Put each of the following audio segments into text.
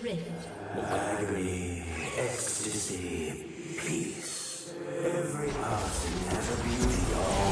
Rift. Agony, ecstasy, peace. Every passing has a beauty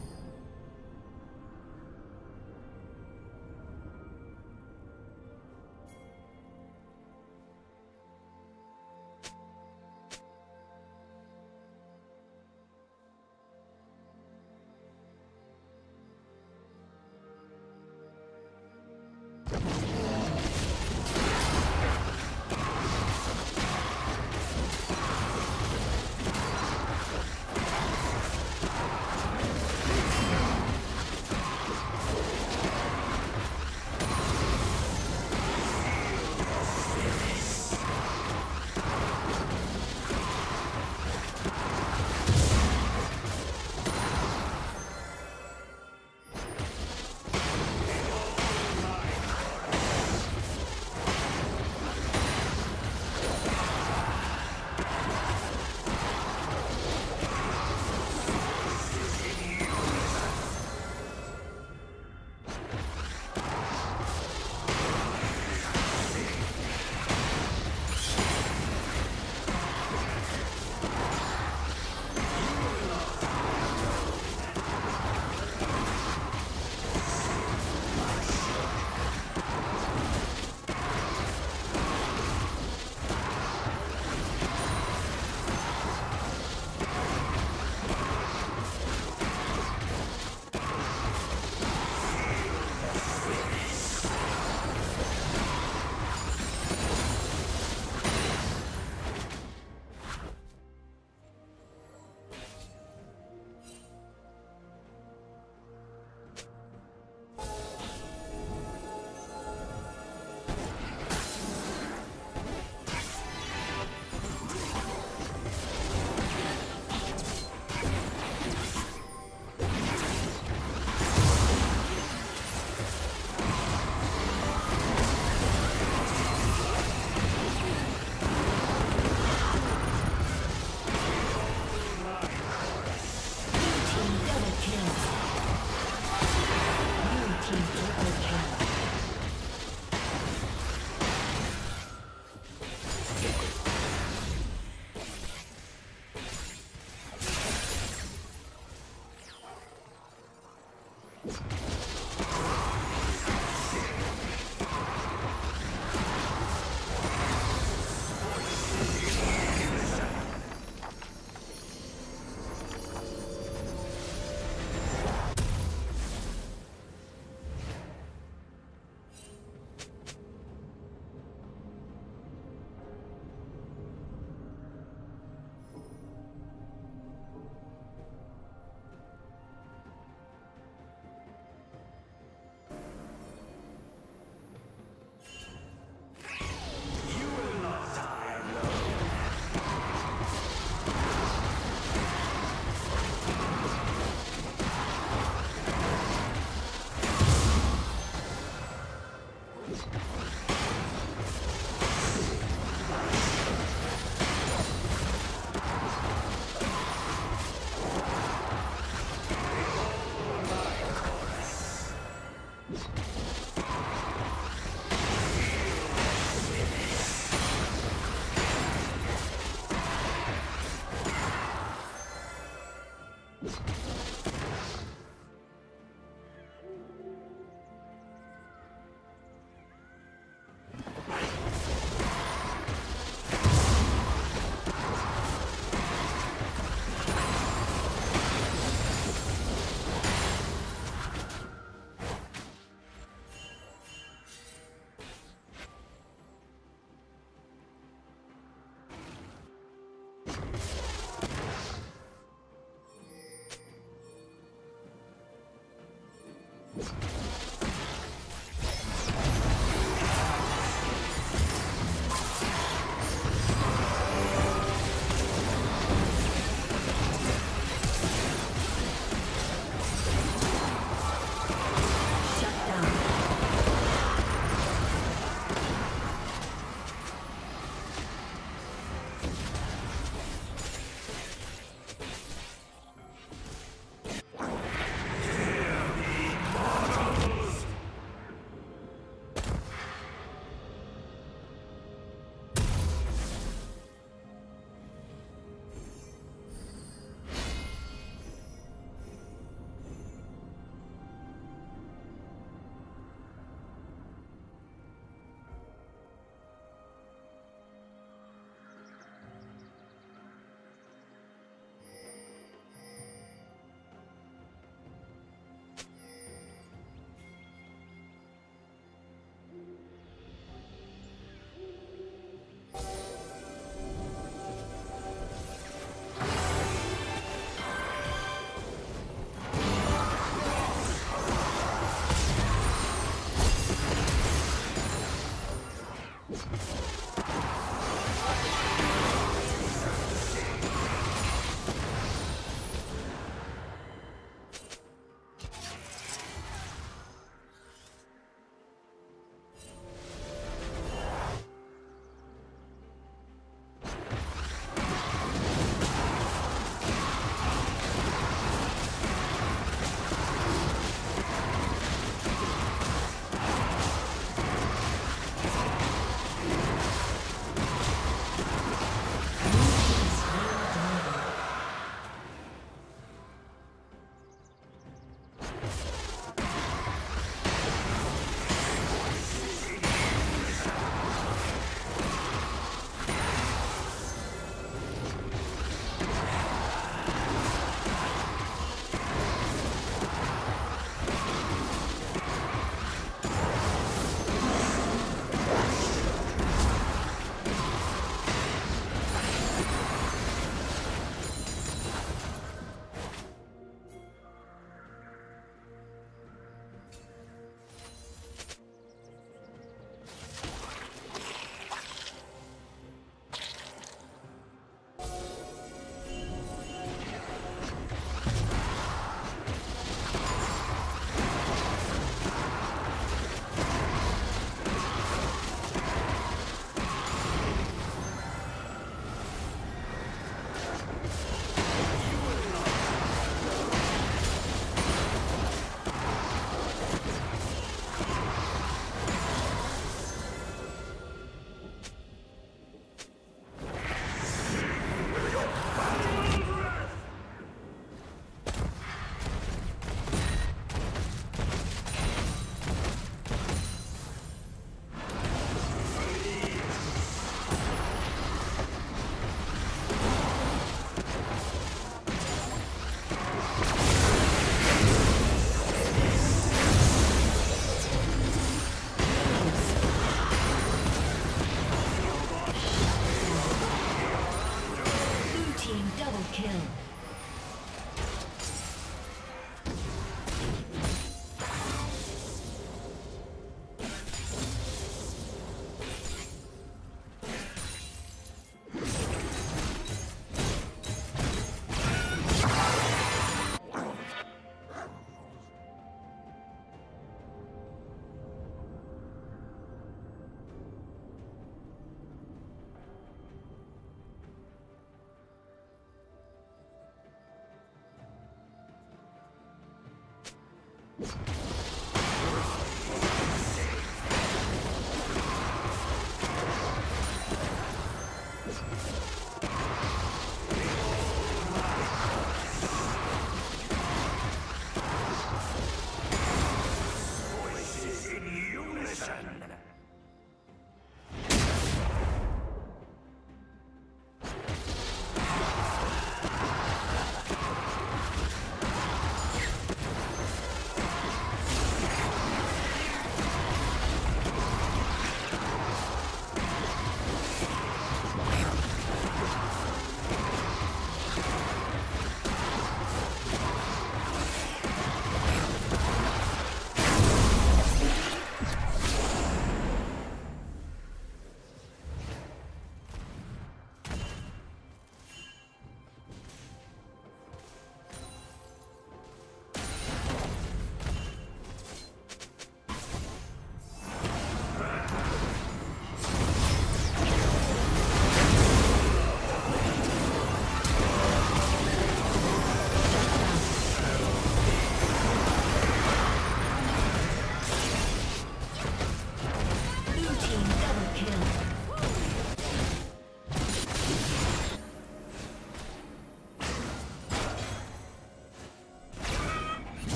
Kill.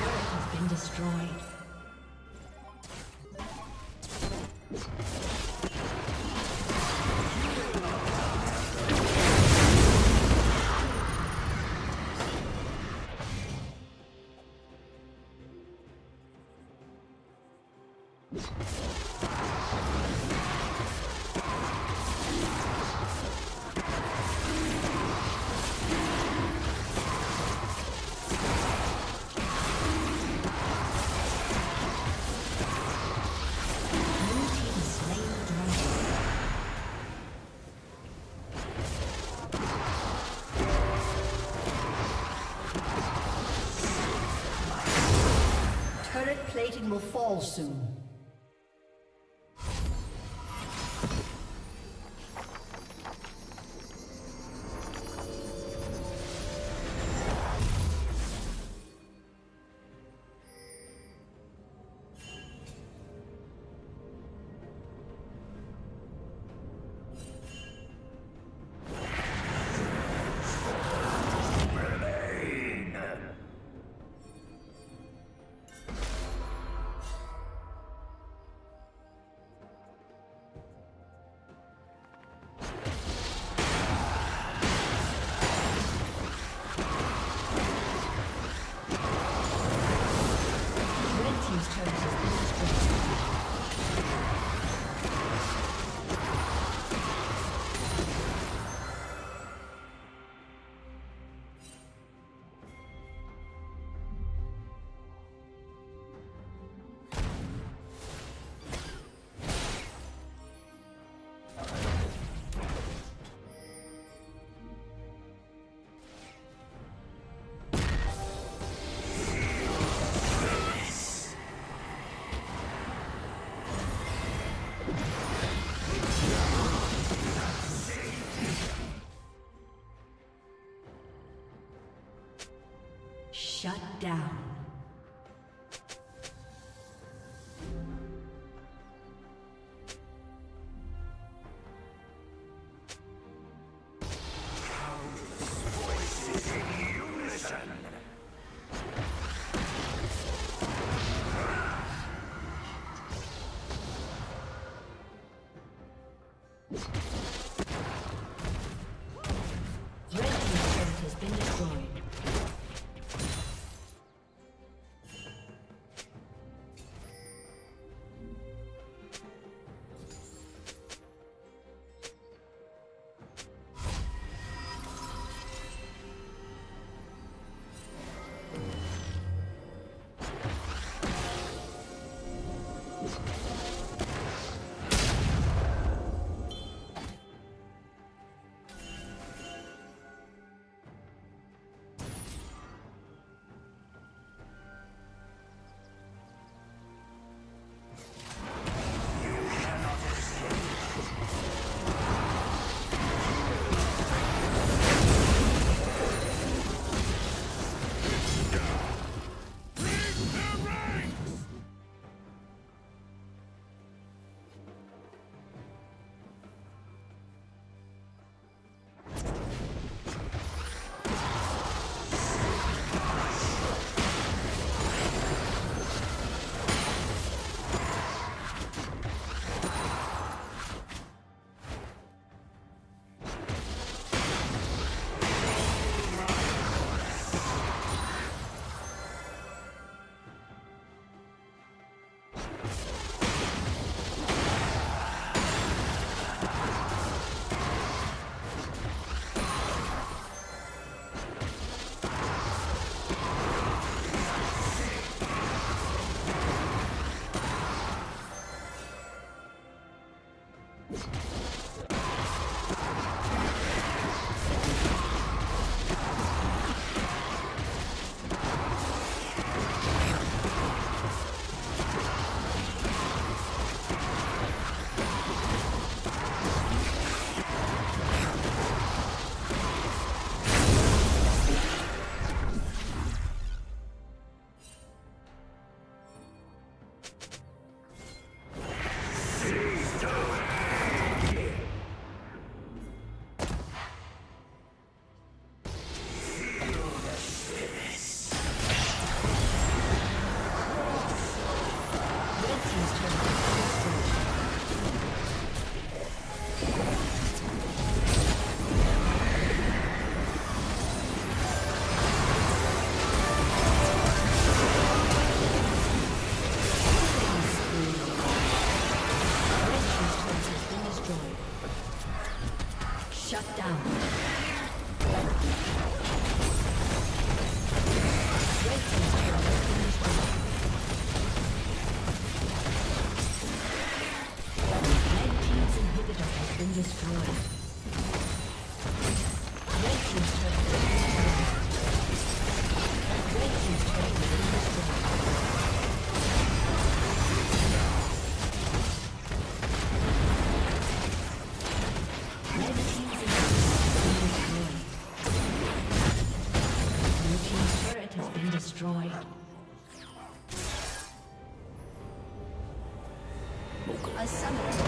Has been destroyed. Will fall soon. destroyed. A summoner